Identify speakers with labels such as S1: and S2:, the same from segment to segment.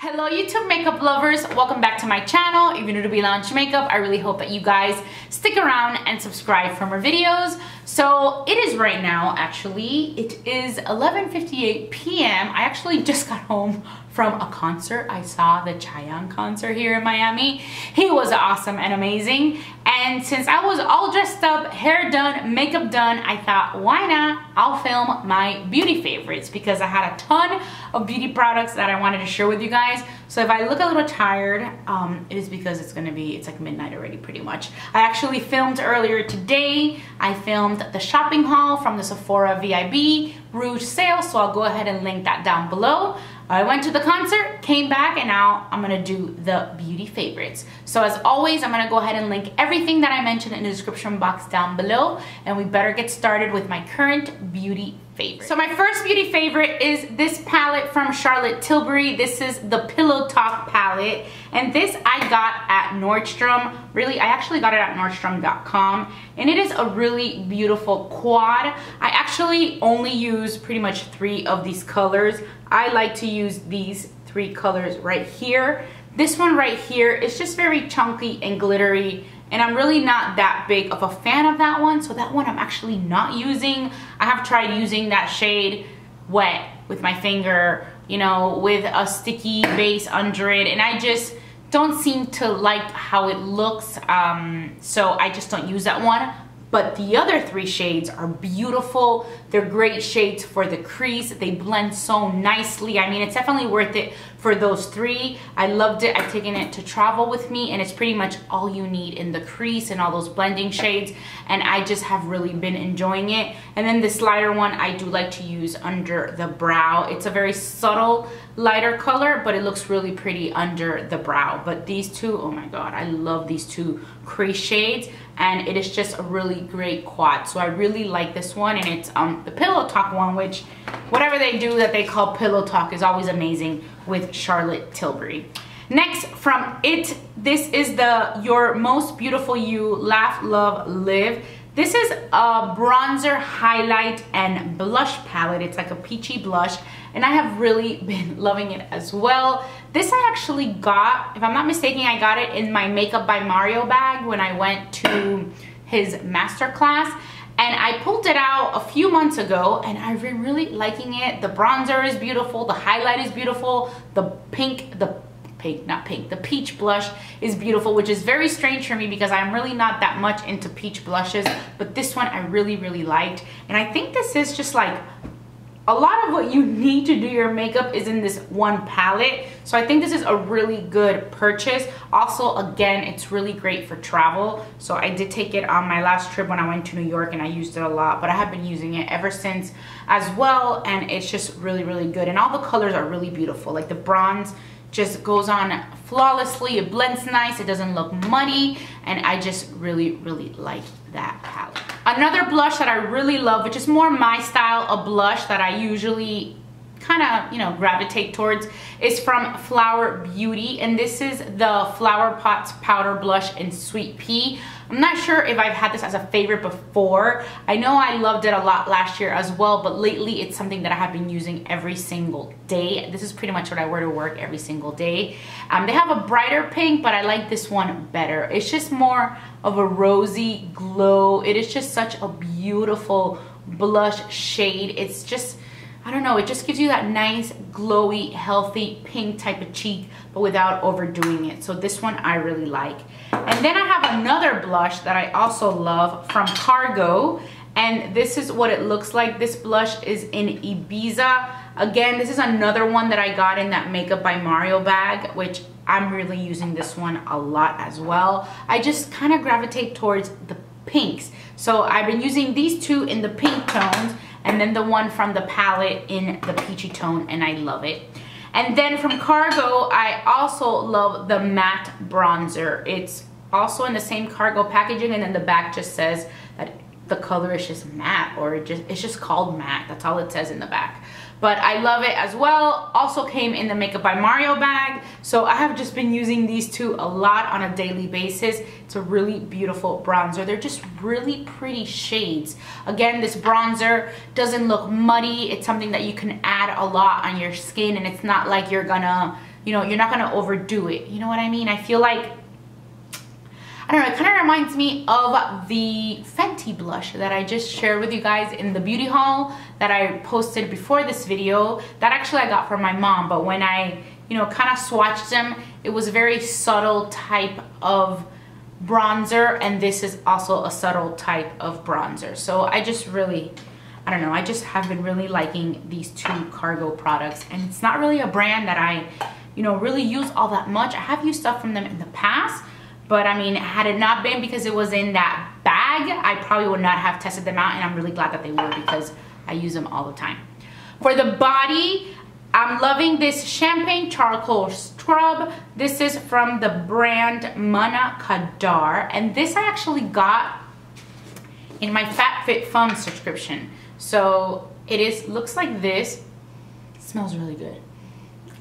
S1: Hello YouTube makeup lovers, welcome back to my channel. If you're new to BLounge Makeup, I really hope that you guys stick around and subscribe for more videos. So it is right now actually, it is 11.58 p.m. I actually just got home from a concert. I saw the Chayanne concert here in Miami. He was awesome and amazing. And since I was all dressed up, hair done, makeup done, I thought, why not? I'll film my beauty favorites because I had a ton of beauty products that I wanted to share with you guys. So if I look a little tired, um, it is because it's gonna be, it's like midnight already pretty much. I actually filmed earlier today. I filmed the shopping haul from the Sephora VIB Rouge sale, so I'll go ahead and link that down below. I went to the concert, came back, and now I'm gonna do the beauty favorites. So as always, I'm gonna go ahead and link everything that I mentioned in the description box down below, and we better get started with my current beauty favorite. So my first beauty favorite is this palette from Charlotte Tilbury. This is the Pillow Talk palette. And this I got at Nordstrom. Really, I actually got it at Nordstrom.com. And it is a really beautiful quad. I actually only use pretty much three of these colors. I like to use these three colors right here. This one right here is just very chunky and glittery and I'm really not that big of a fan of that one so that one I'm actually not using. I have tried using that shade wet with my finger you know with a sticky base under it and I just don't seem to like how it looks um, so I just don't use that one but the other three shades are beautiful. They're great shades for the crease. They blend so nicely. I mean, it's definitely worth it for those three. I loved it. I've taken it to travel with me and it's pretty much all you need in the crease and all those blending shades. And I just have really been enjoying it. And then this lighter one, I do like to use under the brow. It's a very subtle lighter color, but it looks really pretty under the brow. But these two, oh my God, I love these two crease shades and it is just a really great quad. So I really like this one and it's um, the Pillow Talk one, which whatever they do that they call Pillow Talk is always amazing with Charlotte Tilbury. Next from it, this is the Your Most Beautiful You Laugh, Love, Live. This is a bronzer, highlight, and blush palette. It's like a peachy blush and I have really been loving it as well. This I actually got, if I'm not mistaken, I got it in my Makeup by Mario bag when I went to his masterclass and I pulled it out a few months ago and I've been really liking it. The bronzer is beautiful, the highlight is beautiful, the pink, the pink, not pink, the peach blush is beautiful, which is very strange for me because I'm really not that much into peach blushes, but this one I really, really liked. And I think this is just like a lot of what you need to do your makeup is in this one palette. So I think this is a really good purchase. Also, again, it's really great for travel. So I did take it on my last trip when I went to New York and I used it a lot, but I have been using it ever since as well. And it's just really, really good. And all the colors are really beautiful. Like the bronze just goes on flawlessly. It blends nice. It doesn't look muddy. And I just really, really like that palette. Another blush that I really love, which is more my style of blush that I usually kind of, you know, gravitate towards is from Flower Beauty. And this is the Flower Pots Powder Blush in Sweet Pea. I'm not sure if I've had this as a favorite before. I know I loved it a lot last year as well, but lately it's something that I have been using every single day. This is pretty much what I wear to work every single day. Um, they have a brighter pink, but I like this one better. It's just more of a rosy glow. It is just such a beautiful blush shade. It's just, I don't know, it just gives you that nice, glowy, healthy pink type of cheek, but without overdoing it. So this one I really like. And then I have another blush that I also love from Cargo. And this is what it looks like. This blush is in Ibiza. Again, this is another one that I got in that Makeup by Mario bag, which I'm really using this one a lot as well. I just kind of gravitate towards the pinks. So I've been using these two in the pink tones and then the one from the palette in the peachy tone and I love it. And then from Cargo, I also love the matte bronzer. It's also in the same Cargo packaging and then the back just says the color is just matte or it just it's just called matte. That's all it says in the back. but I love it as well. Also came in the Makeup by Mario bag. So I have just been using these two a lot on a daily basis. It's a really beautiful bronzer. They're just really pretty shades. Again, this bronzer doesn't look muddy. It's something that you can add a lot on your skin and it's not like you're gonna, you know, you're not gonna overdo it. You know what I mean? I feel like I don't know, it kind of reminds me of the Fenty blush that I just shared with you guys in the beauty haul that I posted before this video. That actually I got from my mom, but when I, you know, kind of swatched them, it was a very subtle type of bronzer, and this is also a subtle type of bronzer. So I just really, I don't know, I just have been really liking these two cargo products, and it's not really a brand that I, you know, really use all that much. I have used stuff from them in the past, but I mean, had it not been because it was in that bag, I probably would not have tested them out and I'm really glad that they were because I use them all the time. For the body, I'm loving this Champagne Charcoal Scrub. This is from the brand Manna Kadar. And this I actually got in my FabFitFun subscription. So it is looks like this. It smells really good.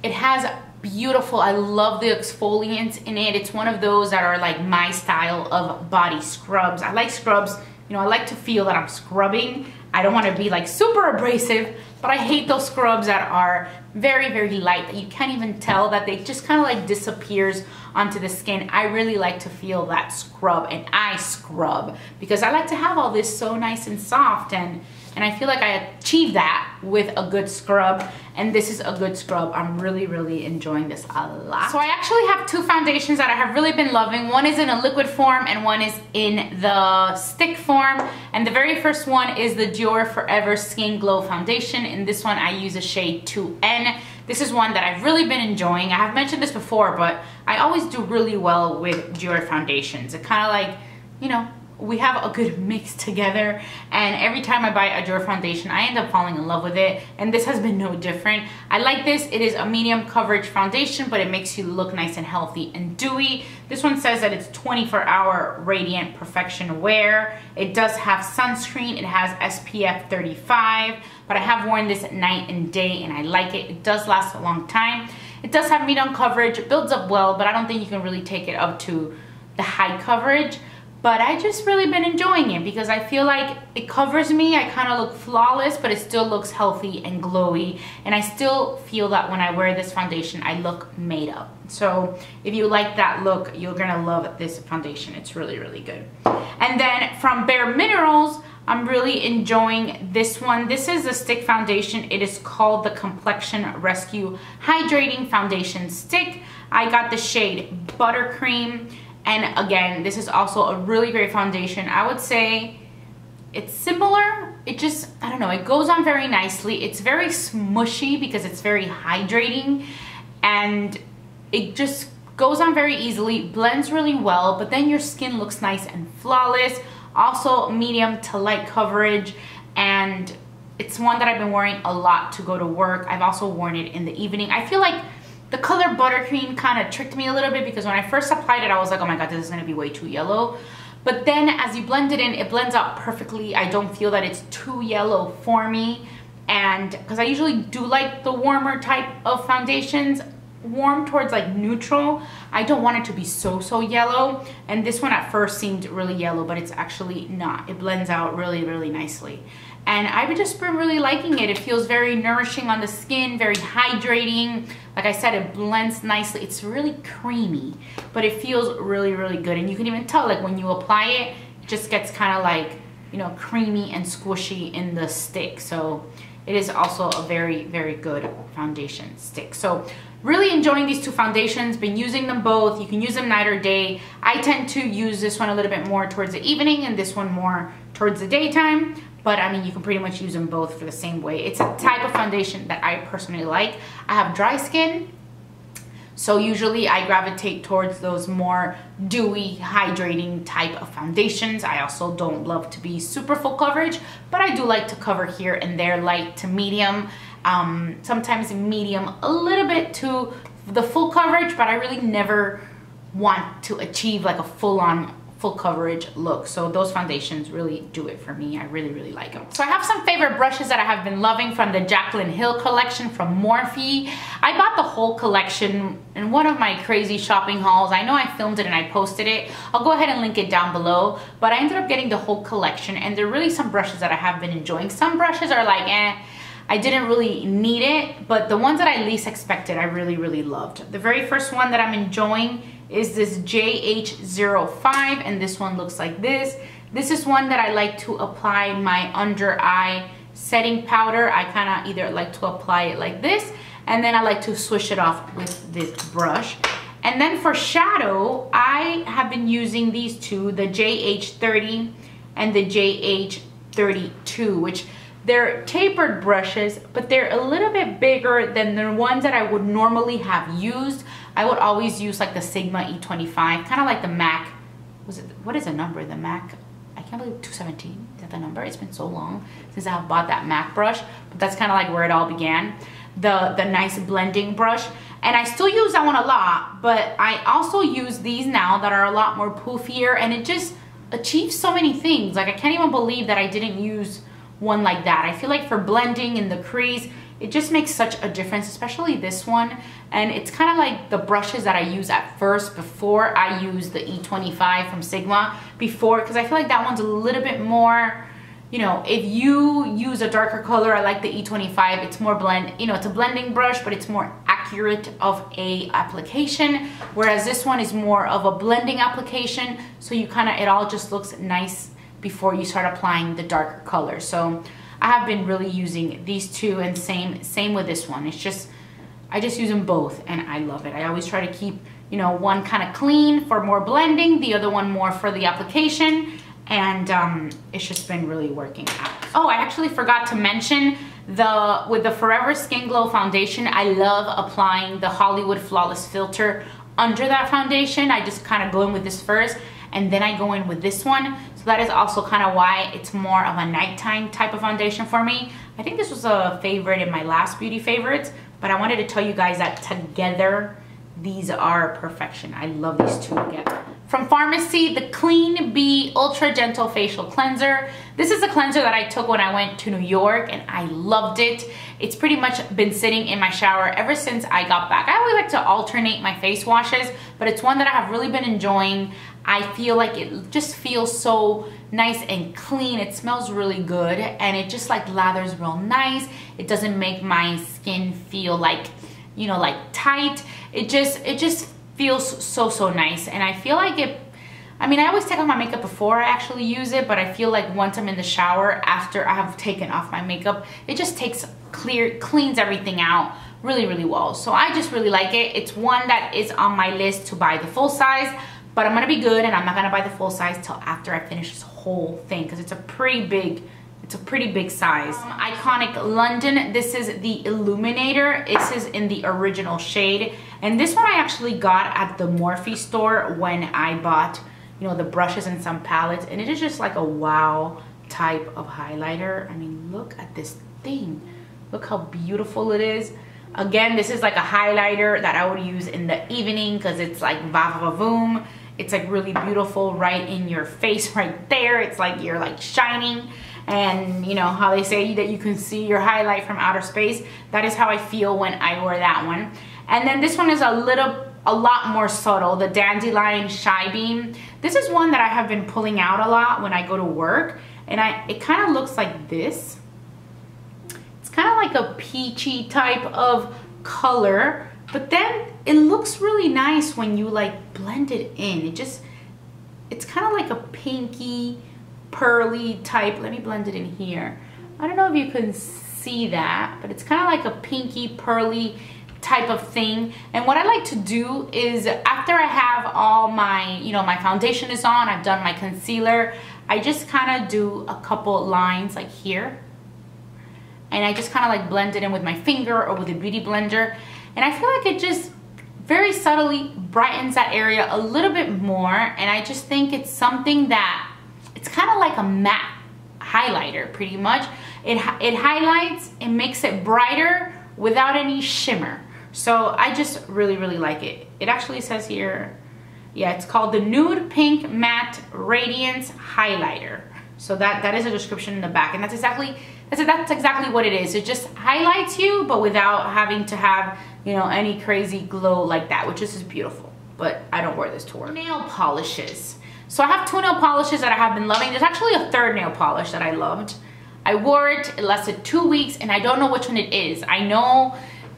S1: It has beautiful. I love the exfoliants in it. It's one of those that are like my style of body scrubs. I like scrubs, you know, I like to feel that I'm scrubbing. I don't want to be like super abrasive, but I hate those scrubs that are very, very light that you can't even tell that they just kind of like disappears onto the skin. I really like to feel that scrub and I scrub because I like to have all this so nice and soft and and I feel like I achieved that with a good scrub and this is a good scrub. I'm really, really enjoying this a lot. So I actually have two foundations that I have really been loving. One is in a liquid form and one is in the stick form. And the very first one is the Dior Forever Skin Glow Foundation. In this one, I use a shade 2N. This is one that I've really been enjoying. I have mentioned this before, but I always do really well with Dior foundations. It kind of like, you know, we have a good mix together and every time I buy a Dior foundation I end up falling in love with it and this has been no different. I like this. It is a medium coverage foundation but it makes you look nice and healthy and dewy. This one says that it's 24 hour radiant perfection wear. It does have sunscreen. It has SPF 35 but I have worn this night and day and I like it. It does last a long time. It does have medium coverage. It builds up well but I don't think you can really take it up to the high coverage but I just really been enjoying it because I feel like it covers me. I kind of look flawless, but it still looks healthy and glowy. And I still feel that when I wear this foundation, I look made up. So if you like that look, you're gonna love this foundation. It's really, really good. And then from Bare Minerals, I'm really enjoying this one. This is a stick foundation. It is called the Complexion Rescue Hydrating Foundation Stick. I got the shade Buttercream. And again, this is also a really great foundation. I would say it's similar. It just, I don't know, it goes on very nicely. It's very smushy because it's very hydrating and it just goes on very easily, blends really well, but then your skin looks nice and flawless. Also medium to light coverage and it's one that I've been wearing a lot to go to work. I've also worn it in the evening. I feel like the color buttercream kind of tricked me a little bit because when I first applied it, I was like, oh my God, this is gonna be way too yellow. But then as you blend it in, it blends out perfectly. I don't feel that it's too yellow for me. And because I usually do like the warmer type of foundations, warm towards like neutral. I don't want it to be so, so yellow. And this one at first seemed really yellow, but it's actually not. It blends out really, really nicely and I've just been really liking it. It feels very nourishing on the skin, very hydrating. Like I said, it blends nicely. It's really creamy, but it feels really, really good. And you can even tell like when you apply it, it just gets kind of like, you know, creamy and squishy in the stick. So it is also a very, very good foundation stick. So really enjoying these two foundations, been using them both. You can use them night or day. I tend to use this one a little bit more towards the evening and this one more towards the daytime but I mean, you can pretty much use them both for the same way. It's a type of foundation that I personally like. I have dry skin, so usually I gravitate towards those more dewy, hydrating type of foundations. I also don't love to be super full coverage, but I do like to cover here and there, light to medium. Um, sometimes medium a little bit to the full coverage, but I really never want to achieve like a full-on full coverage look. So those foundations really do it for me. I really, really like them. So I have some favorite brushes that I have been loving from the Jaclyn Hill collection from Morphe. I bought the whole collection in one of my crazy shopping hauls. I know I filmed it and I posted it. I'll go ahead and link it down below. But I ended up getting the whole collection and there are really some brushes that I have been enjoying. Some brushes are like, eh, I didn't really need it, but the ones that I least expected, I really, really loved. The very first one that I'm enjoying is this JH05 and this one looks like this. This is one that I like to apply my under eye setting powder. I kind of either like to apply it like this and then I like to swish it off with this brush. And then for shadow, I have been using these two, the JH30 and the JH32, which they're tapered brushes, but they're a little bit bigger than the ones that I would normally have used. I would always use like the Sigma E25, kind of like the MAC. Was it, what is the number? The MAC, I can't believe 217, is that the number? It's been so long since I have bought that MAC brush, but that's kind of like where it all began. The, the nice blending brush. And I still use that one a lot, but I also use these now that are a lot more poofier and it just achieves so many things. Like I can't even believe that I didn't use one like that. I feel like for blending in the crease, it just makes such a difference, especially this one. And it's kind of like the brushes that I use at first before I use the E25 from Sigma before, because I feel like that one's a little bit more, you know, if you use a darker color, I like the E25, it's more blend, you know, it's a blending brush, but it's more accurate of a application. Whereas this one is more of a blending application. So you kind of, it all just looks nice before you start applying the darker color. So I have been really using these two and same same with this one. It's just, I just use them both and I love it. I always try to keep, you know, one kind of clean for more blending, the other one more for the application. And um, it's just been really working out. Oh, I actually forgot to mention the with the Forever Skin Glow foundation, I love applying the Hollywood Flawless Filter under that foundation. I just kind of go in with this first and then I go in with this one. That is also kind of why it's more of a nighttime type of foundation for me. I think this was a favorite in my last beauty favorites, but I wanted to tell you guys that together, these are perfection. I love these two together. From Farmacy, the Clean Bee Ultra Gentle Facial Cleanser. This is a cleanser that I took when I went to New York and I loved it. It's pretty much been sitting in my shower ever since I got back. I always like to alternate my face washes, but it's one that I have really been enjoying. I feel like it just feels so nice and clean. It smells really good and it just like lathers real nice. It doesn't make my skin feel like, you know, like tight. It just, it just feels so, so nice. And I feel like it, I mean, I always take off my makeup before I actually use it, but I feel like once I'm in the shower after I have taken off my makeup, it just takes clear, cleans everything out really, really well. So I just really like it. It's one that is on my list to buy the full size but I'm gonna be good and I'm not gonna buy the full size till after I finish this whole thing because it's a pretty big it's a pretty big size. Um, Iconic London, this is the Illuminator. This is in the original shade. And this one I actually got at the Morphe store when I bought, you know, the brushes and some palettes. And it is just like a wow type of highlighter. I mean, look at this thing. Look how beautiful it is. Again, this is like a highlighter that I would use in the evening because it's like va va va voom. It's like really beautiful right in your face right there. It's like you're like shining and you know how they say that you can see your highlight from outer space. That is how I feel when I wear that one. And then this one is a little, a lot more subtle, the Dandelion Shy Beam. This is one that I have been pulling out a lot when I go to work and I it kind of looks like this. It's kind of like a peachy type of color but then it looks really nice when you like blend it in. It just, it's kind of like a pinky, pearly type. Let me blend it in here. I don't know if you can see that, but it's kind of like a pinky, pearly type of thing. And what I like to do is after I have all my, you know, my foundation is on, I've done my concealer, I just kind of do a couple lines like here. And I just kind of like blend it in with my finger or with a beauty blender. And I feel like it just very subtly brightens that area a little bit more. And I just think it's something that, it's kind of like a matte highlighter pretty much. It, it highlights, it makes it brighter without any shimmer. So I just really, really like it. It actually says here, Yeah, it's called the Nude Pink Matte Radiance Highlighter. So that, that is a description in the back. And that's exactly, that's, that's exactly what it is. It just highlights you, but without having to have, you know, any crazy glow like that, which is just beautiful. But I don't wear this to work. Nail polishes. So I have two nail polishes that I have been loving. There's actually a third nail polish that I loved. I wore it, it lasted two weeks, and I don't know which one it is. I know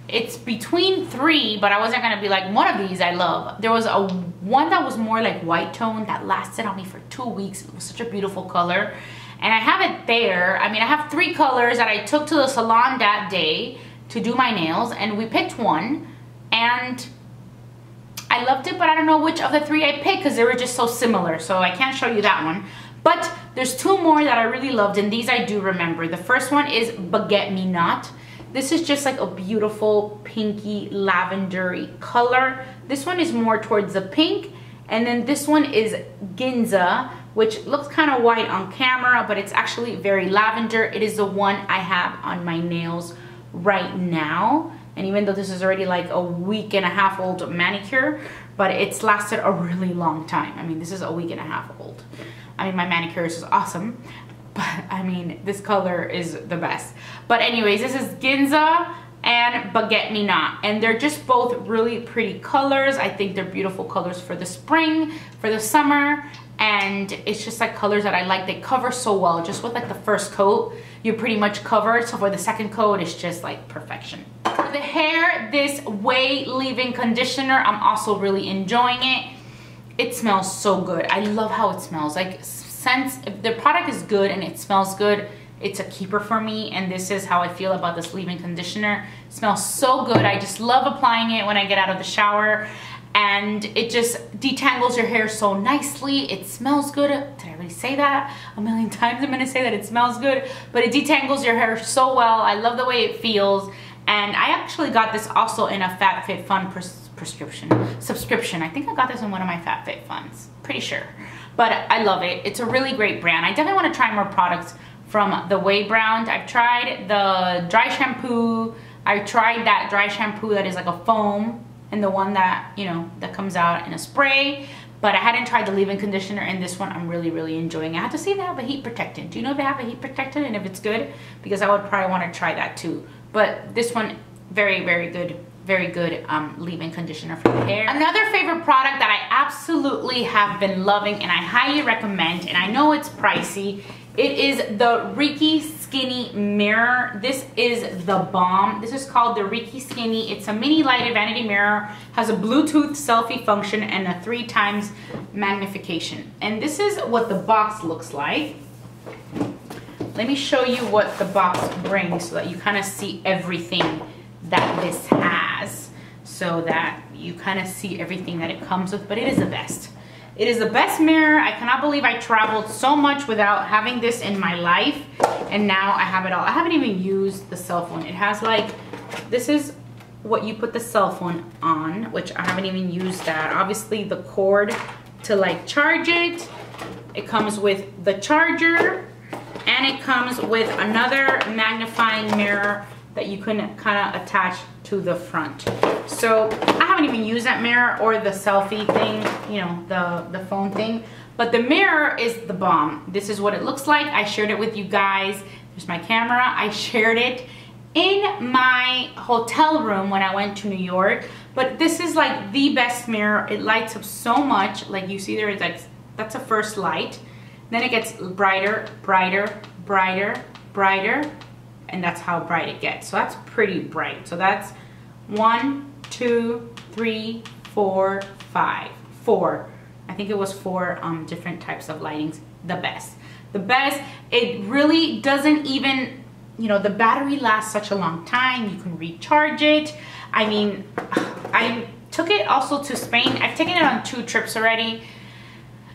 S1: it's between three, but I wasn't gonna be like, one of these I love. There was a one that was more like white tone that lasted on me for two weeks. It was such a beautiful color. And I have it there. I mean, I have three colors that I took to the salon that day to do my nails and we picked one and I loved it, but I don't know which of the three I picked because they were just so similar. So I can't show you that one. But there's two more that I really loved and these I do remember. The first one is Baguette Me Not. This is just like a beautiful pinky lavendery color. This one is more towards the pink. And then this one is Ginza, which looks kind of white on camera, but it's actually very lavender. It is the one I have on my nails right now. And even though this is already like a week and a half old manicure, but it's lasted a really long time. I mean, this is a week and a half old. I mean, my manicure is awesome, but I mean, this color is the best. But anyways, this is Ginza and Baguette Me Not. And they're just both really pretty colors. I think they're beautiful colors for the spring, for the summer. And it's just like colors that I like. They cover so well. Just with like the first coat, you're pretty much covered. So for the second coat, it's just like perfection. For the hair, this Ouai leave-in conditioner, I'm also really enjoying it. It smells so good. I love how it smells. Like since the product is good and it smells good, it's a keeper for me and this is how I feel about this leave-in conditioner. It smells so good. I just love applying it when I get out of the shower and it just detangles your hair so nicely. It smells good. Did I already say that? A million times I'm gonna say that it smells good, but it detangles your hair so well. I love the way it feels. And I actually got this also in a FabFitFun pres prescription, subscription. I think I got this in one of my FabFitFuns, pretty sure but I love it. It's a really great brand. I definitely want to try more products from the Ouai brand. I've tried the dry shampoo. I tried that dry shampoo that is like a foam and the one that, you know, that comes out in a spray. But I hadn't tried the leave-in conditioner and this one I'm really, really enjoying. I have to see if they have a heat protectant. Do you know if they have a heat protectant and if it's good? Because I would probably want to try that too. But this one, very, very good very good um, leave-in conditioner for the hair. Another favorite product that I absolutely have been loving and I highly recommend, and I know it's pricey, it is the Riki Skinny Mirror. This is the bomb. This is called the Riki Skinny. It's a mini lighted vanity mirror, has a Bluetooth selfie function and a three times magnification. And this is what the box looks like. Let me show you what the box brings so that you kind of see everything that this has so that you kind of see everything that it comes with, but it is the best. It is the best mirror. I cannot believe I traveled so much without having this in my life. And now I have it all. I haven't even used the cell phone. It has like, this is what you put the cell phone on, which I haven't even used that. Obviously the cord to like charge it. It comes with the charger and it comes with another magnifying mirror that you can kind of attach to the front. So I haven't even used that mirror or the selfie thing, you know, the, the phone thing. But the mirror is the bomb. This is what it looks like. I shared it with you guys. There's my camera. I shared it in my hotel room when I went to New York. But this is like the best mirror. It lights up so much. Like you see there, like, that's a first light. Then it gets brighter, brighter, brighter, brighter, and that's how bright it gets. So that's pretty bright. So that's one, two, three, four, five, four. I think it was four um, different types of lightings. The best. The best. It really doesn't even, you know, the battery lasts such a long time. You can recharge it. I mean, I took it also to Spain. I've taken it on two trips already.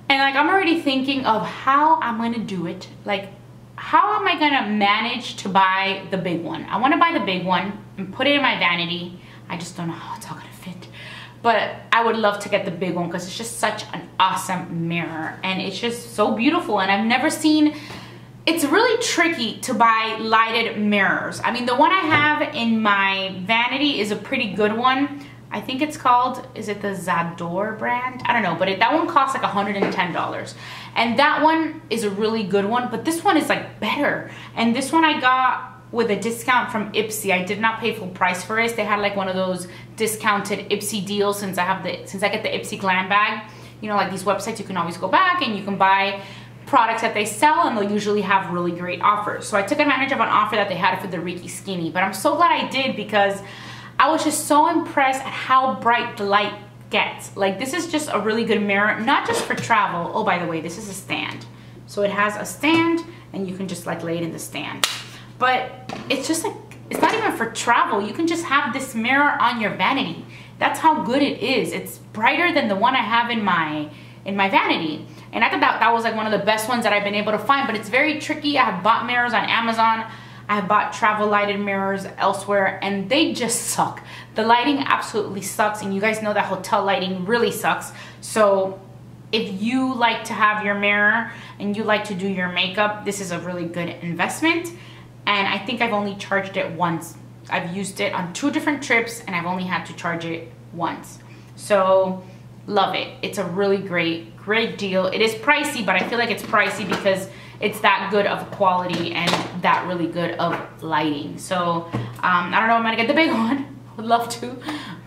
S1: And like, I'm already thinking of how I'm to do it. Like, how am I gonna manage to buy the big one? I wanna buy the big one and put it in my vanity. I just don't know how it's all gonna fit. But I would love to get the big one because it's just such an awesome mirror and it's just so beautiful and I've never seen, it's really tricky to buy lighted mirrors. I mean, the one I have in my vanity is a pretty good one. I think it's called, is it the Zadro brand? I don't know, but it, that one costs like $110. And that one is a really good one, but this one is like better. And this one I got with a discount from Ipsy. I did not pay full price for it. They had like one of those discounted Ipsy deals since I have the since I get the Ipsy glam bag. You know, like these websites you can always go back and you can buy products that they sell and they'll usually have really great offers. So I took advantage of an offer that they had for the Riki Skinny, but I'm so glad I did because I was just so impressed at how bright the light gets. Like this is just a really good mirror, not just for travel. Oh, by the way, this is a stand. So it has a stand and you can just like lay it in the stand. But it's just like, it's not even for travel. You can just have this mirror on your vanity. That's how good it is. It's brighter than the one I have in my in my vanity. And I thought that, that was like one of the best ones that I've been able to find, but it's very tricky. I have bought mirrors on Amazon. I bought travel lighted mirrors elsewhere and they just suck. The lighting absolutely sucks and you guys know that hotel lighting really sucks. So if you like to have your mirror and you like to do your makeup, this is a really good investment. And I think I've only charged it once. I've used it on two different trips and I've only had to charge it once. So love it. It's a really great, great deal. It is pricey, but I feel like it's pricey because it's that good of quality and that really good of lighting. So um, I don't know, I'm gonna get the big one. Would love to,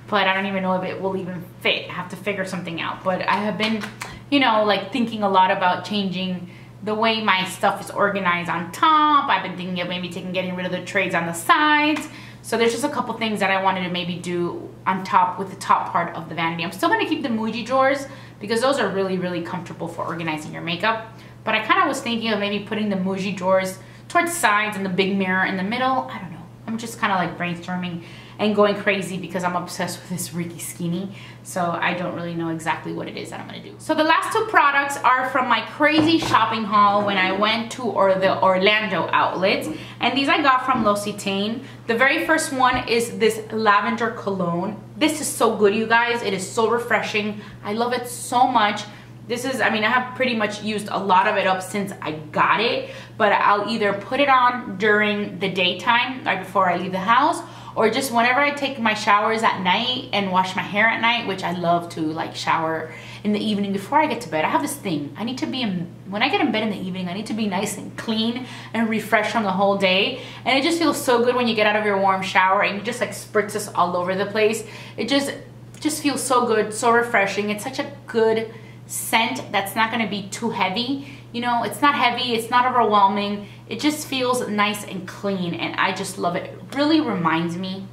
S1: but I don't even know if it will even fit. I have to figure something out. But I have been, you know, like thinking a lot about changing the way my stuff is organized on top. I've been thinking of maybe taking, getting rid of the trays on the sides. So there's just a couple things that I wanted to maybe do on top with the top part of the vanity. I'm still gonna keep the Muji drawers because those are really, really comfortable for organizing your makeup. But I kind of was thinking of maybe putting the Muji drawers towards sides and the big mirror in the middle. I don't know. I'm just kind of like brainstorming and going crazy because I'm obsessed with this Riki Skinny. So I don't really know exactly what it is that I'm gonna do. So the last two products are from my crazy shopping haul when I went to or the Orlando outlet. And these I got from L'Occitane. The very first one is this lavender cologne. This is so good, you guys. It is so refreshing. I love it so much. This is, I mean, I have pretty much used a lot of it up since I got it, but I'll either put it on during the daytime, right before I leave the house, or just whenever I take my showers at night and wash my hair at night, which I love to like shower in the evening before I get to bed. I have this thing. I need to be in, when I get in bed in the evening, I need to be nice and clean and refreshed from the whole day. And it just feels so good when you get out of your warm shower and you just like spritz this all over the place. It just, just feels so good, so refreshing. It's such a good scent that's not gonna be too heavy. You know, it's not heavy, it's not overwhelming. It just feels nice and clean and I just love it. It really reminds me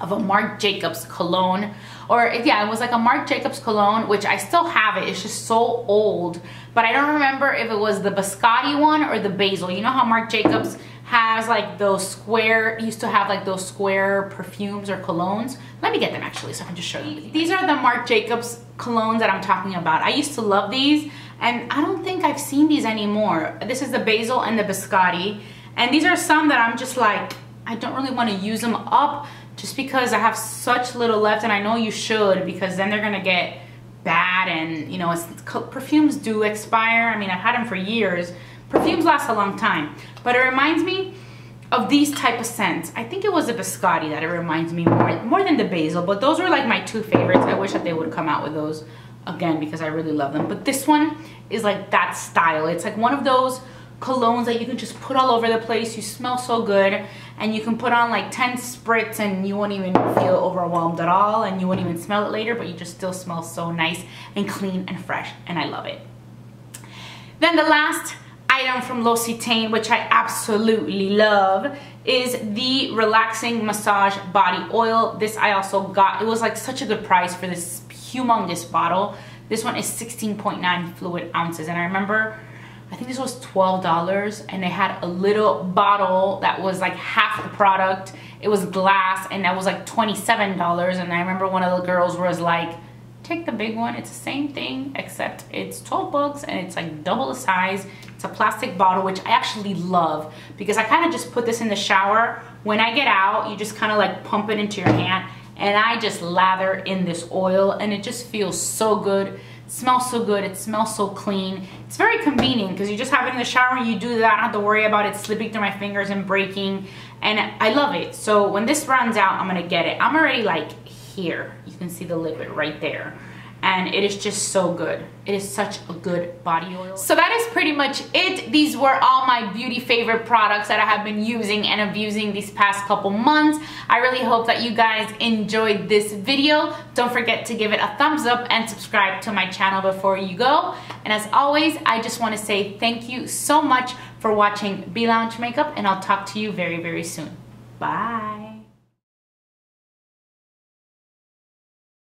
S1: of a Marc Jacobs cologne or yeah it was like a Marc Jacobs cologne which I still have it it's just so old but I don't remember if it was the Biscotti one or the basil you know how Marc Jacobs has like those square used to have like those square perfumes or colognes let me get them actually so I can just show you these are the Marc Jacobs colognes that I'm talking about I used to love these and I don't think I've seen these anymore. This is the Basil and the Biscotti. And these are some that I'm just like, I don't really want to use them up just because I have such little left and I know you should because then they're going to get bad and you know, perfumes do expire. I mean, I've had them for years. Perfumes last a long time, but it reminds me of these type of scents. I think it was the Biscotti that it reminds me more, more than the Basil, but those were like my two favorites. I wish that they would come out with those again because I really love them. But this one is like that style. It's like one of those colognes that you can just put all over the place. You smell so good and you can put on like 10 spritz and you won't even feel overwhelmed at all and you won't even smell it later but you just still smell so nice and clean and fresh and I love it. Then the last item from L'Occitane which I absolutely love is the relaxing massage body oil. This I also got, it was like such a good price for this humongous bottle. This one is 16.9 fluid ounces. And I remember, I think this was $12 and they had a little bottle that was like half the product. It was glass and that was like $27. And I remember one of the girls was like, take the big one. It's the same thing, except it's 12 bucks and it's like double the size. It's a plastic bottle, which I actually love because I kind of just put this in the shower. When I get out, you just kind of like pump it into your hand and I just lather in this oil and it just feels so good. It smells so good. It smells so clean. It's very convenient because you just have it in the shower and you do that. I don't have to worry about it slipping through my fingers and breaking. And I love it. So when this runs out, I'm to get it. I'm already like here. You can see the liquid right there and it is just so good. It is such a good body oil. So that is pretty much it. These were all my beauty favorite products that I have been using and abusing these past couple months. I really hope that you guys enjoyed this video. Don't forget to give it a thumbs up and subscribe to my channel before you go. And as always, I just want to say thank you so much for watching B Lounge Makeup and I'll talk to you very, very soon. Bye.